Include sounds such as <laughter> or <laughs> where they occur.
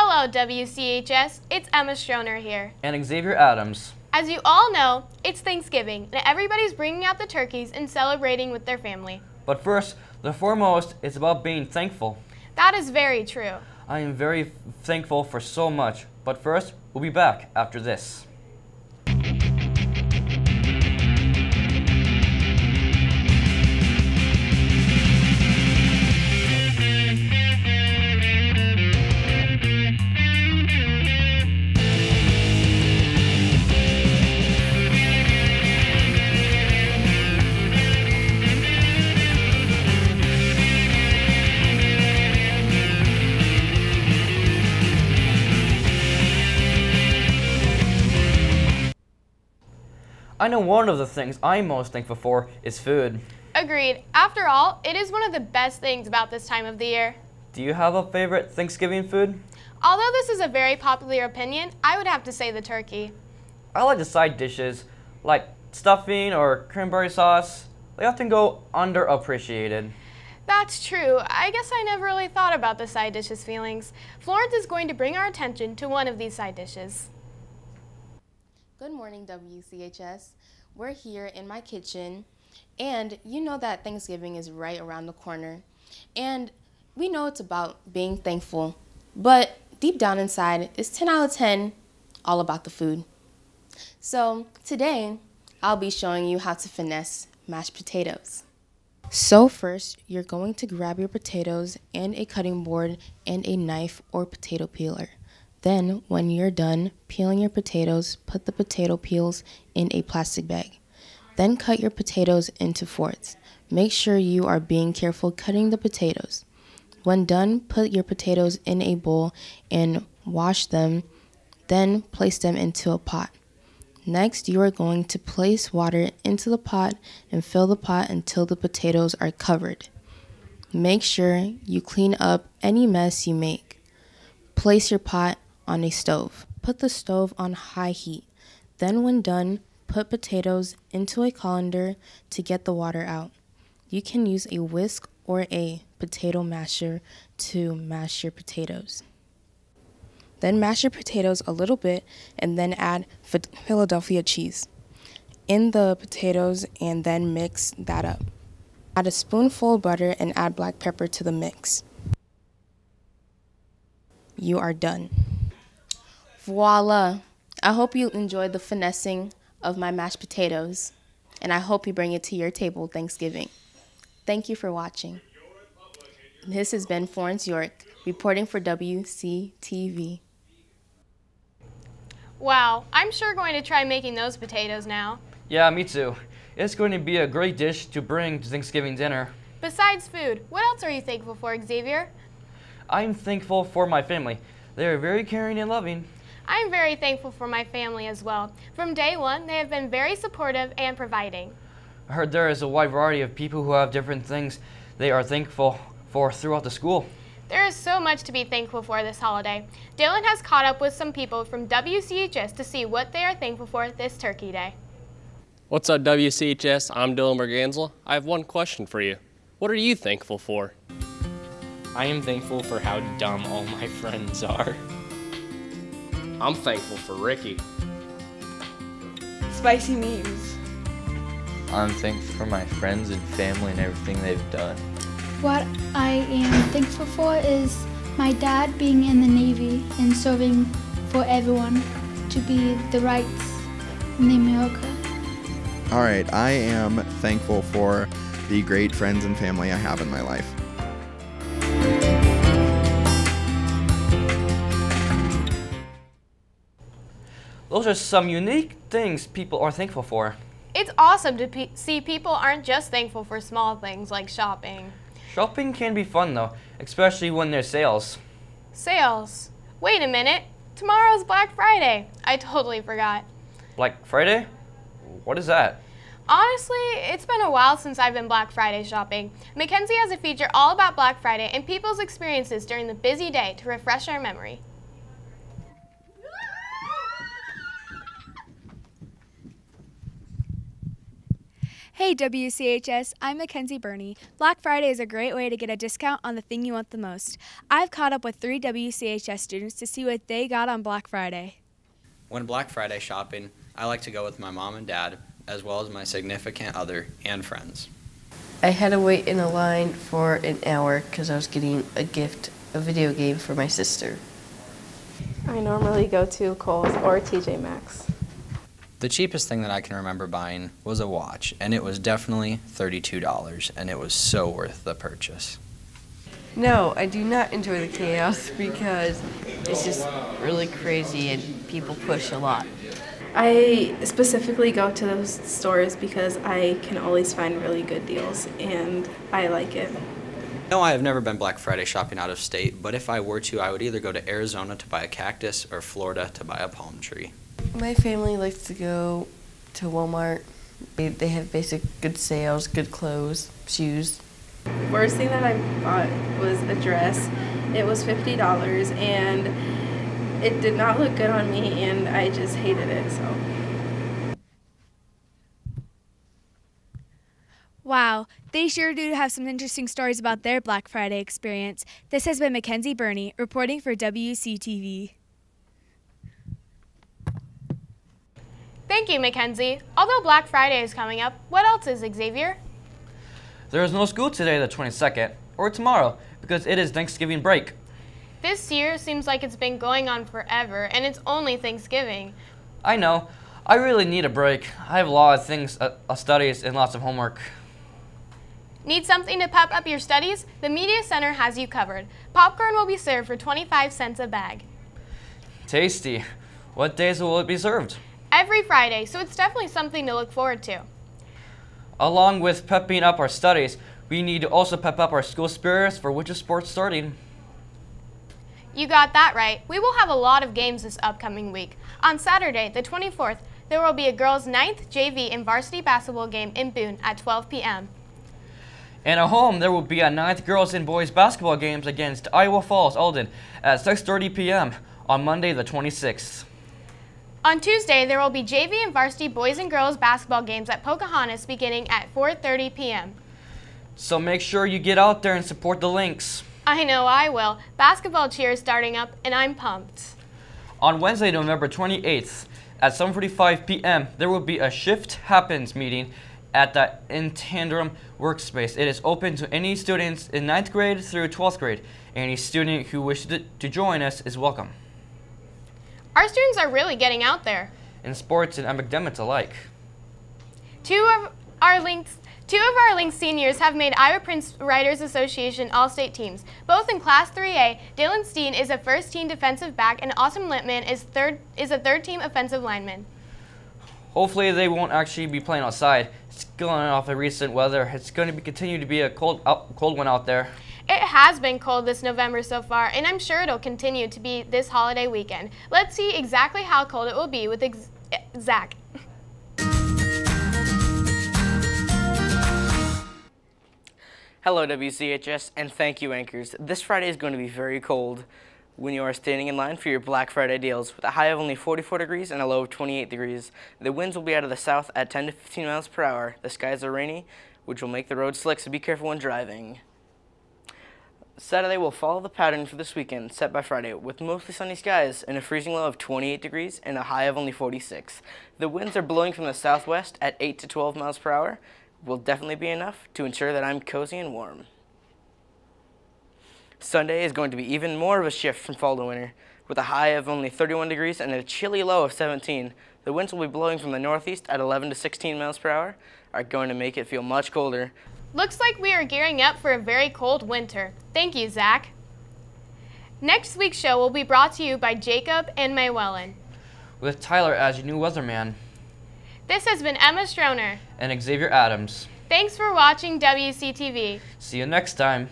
Hello, WCHS. It's Emma Stroner here. And Xavier Adams. As you all know, it's Thanksgiving, and everybody's bringing out the turkeys and celebrating with their family. But first, the foremost is about being thankful. That is very true. I am very thankful for so much. But first, we'll be back after this. I know one of the things I'm most thankful for is food. Agreed. After all, it is one of the best things about this time of the year. Do you have a favorite Thanksgiving food? Although this is a very popular opinion, I would have to say the turkey. I like the side dishes, like stuffing or cranberry sauce. They often go underappreciated. That's true. I guess I never really thought about the side dishes feelings. Florence is going to bring our attention to one of these side dishes. Good morning, WCHS. We're here in my kitchen, and you know that Thanksgiving is right around the corner. And we know it's about being thankful, but deep down inside, it's 10 out of 10 all about the food. So today, I'll be showing you how to finesse mashed potatoes. So first, you're going to grab your potatoes and a cutting board and a knife or potato peeler. Then, when you're done peeling your potatoes, put the potato peels in a plastic bag. Then cut your potatoes into fourths. Make sure you are being careful cutting the potatoes. When done, put your potatoes in a bowl and wash them, then place them into a pot. Next, you are going to place water into the pot and fill the pot until the potatoes are covered. Make sure you clean up any mess you make. Place your pot on a stove. Put the stove on high heat. Then, when done, put potatoes into a colander to get the water out. You can use a whisk or a potato masher to mash your potatoes. Then mash your potatoes a little bit and then add Philadelphia cheese in the potatoes and then mix that up. Add a spoonful of butter and add black pepper to the mix. You are done. Voila! I hope you enjoyed the finessing of my mashed potatoes, and I hope you bring it to your table Thanksgiving. Thank you for watching. This has been Florence York reporting for WCTV. Wow, I'm sure going to try making those potatoes now. Yeah, me too. It's going to be a great dish to bring to Thanksgiving dinner. Besides food, what else are you thankful for, Xavier? I'm thankful for my family. They are very caring and loving. I'm very thankful for my family as well. From day one, they have been very supportive and providing. I heard there is a wide variety of people who have different things they are thankful for throughout the school. There is so much to be thankful for this holiday. Dylan has caught up with some people from WCHS to see what they are thankful for this Turkey Day. What's up, WCHS? I'm Dylan Mergansel. I have one question for you. What are you thankful for? I am thankful for how dumb all my friends are. I'm thankful for Ricky. Spicy memes. I'm thankful for my friends and family and everything they've done. What I am thankful for is my dad being in the Navy and serving for everyone to be the rights in America. All right, I am thankful for the great friends and family I have in my life. Those are some unique things people are thankful for. It's awesome to pe see people aren't just thankful for small things like shopping. Shopping can be fun though, especially when there's sales. Sales. Wait a minute. Tomorrow's Black Friday. I totally forgot. Black Friday? What is that? Honestly, it's been a while since I've been Black Friday shopping. Mackenzie has a feature all about Black Friday and people's experiences during the busy day to refresh our memory. Hey WCHS, I'm Mackenzie Burney. Black Friday is a great way to get a discount on the thing you want the most. I've caught up with three WCHS students to see what they got on Black Friday. When Black Friday shopping, I like to go with my mom and dad, as well as my significant other and friends. I had to wait in a line for an hour because I was getting a gift, a video game for my sister. I normally go to Kohl's or TJ Maxx. The cheapest thing that I can remember buying was a watch, and it was definitely $32, and it was so worth the purchase. No, I do not enjoy the chaos <laughs> because it's just really crazy and people push a lot. I specifically go to those stores because I can always find really good deals and I like it. No, I have never been Black Friday shopping out of state, but if I were to, I would either go to Arizona to buy a cactus or Florida to buy a palm tree. My family likes to go to Walmart. They, they have basic good sales, good clothes, shoes. Worst thing that I bought was a dress. It was $50 and it did not look good on me and I just hated it, so. Wow, they sure do have some interesting stories about their Black Friday experience. This has been Mackenzie Burney reporting for WCTV. Thank you, Mackenzie. Although Black Friday is coming up, what else is Xavier? There is no school today, the 22nd, or tomorrow, because it is Thanksgiving break. This year seems like it's been going on forever, and it's only Thanksgiving. I know. I really need a break. I have a lot of things, uh, uh, studies, and lots of homework. Need something to pep up your studies? The Media Center has you covered. Popcorn will be served for 25 cents a bag. Tasty. What days will it be served? Every Friday, so it's definitely something to look forward to. Along with pepping up our studies, we need to also pep up our school spirits for winter sports starting. You got that right. We will have a lot of games this upcoming week. On Saturday, the 24th, there will be a girls' 9th JV and varsity basketball game in Boone at 12 p.m. And at home, there will be a 9th girls and boys basketball games against Iowa Falls Alden at 6.30 p.m. on Monday the 26th. On Tuesday, there will be JV and varsity boys and girls basketball games at Pocahontas beginning at 4.30 p.m. So make sure you get out there and support the Lynx. I know I will. Basketball cheer is starting up, and I'm pumped. On Wednesday, November 28th, at 7.45 p.m., there will be a Shift Happens meeting at the Intandrum workspace. It is open to any students in 9th grade through 12th grade. Any student who wishes to join us is welcome. Our students are really getting out there. In sports and academics alike. Two of our Lynx Two of our Lynx seniors have made Iowa Prince Writers Association All-State teams. Both in Class 3A, Dylan Steen is a first-team defensive back and Austin Lippman is, third, is a third-team offensive lineman. Hopefully they won't actually be playing outside. It's going off the recent weather. It's going to be continue to be a cold, out, cold one out there. It has been cold this November so far, and I'm sure it'll continue to be this holiday weekend. Let's see exactly how cold it will be with ex Zach. Hello, WCHS, and thank you, anchors. This Friday is going to be very cold when you are standing in line for your Black Friday deals. With a high of only 44 degrees and a low of 28 degrees, the winds will be out of the south at 10 to 15 miles per hour. The skies are rainy, which will make the road slick, so be careful when driving. Saturday will follow the pattern for this weekend set by Friday with mostly sunny skies and a freezing low of 28 degrees and a high of only 46. The winds are blowing from the southwest at 8 to 12 miles per hour will definitely be enough to ensure that I'm cozy and warm. Sunday is going to be even more of a shift from fall to winter. With a high of only 31 degrees and a chilly low of 17, the winds will be blowing from the northeast at 11 to 16 miles per hour, are going to make it feel much colder. Looks like we are gearing up for a very cold winter. Thank you, Zach. Next week's show will be brought to you by Jacob and Maywellen. With Tyler as your new weatherman. This has been Emma Stroner. And Xavier Adams. Thanks for watching WCTV. See you next time.